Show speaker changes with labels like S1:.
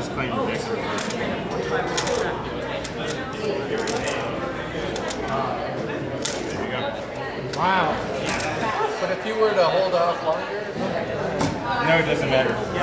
S1: just claim the next
S2: Wow. But if you were to hold off longer,
S1: No, it doesn't matter.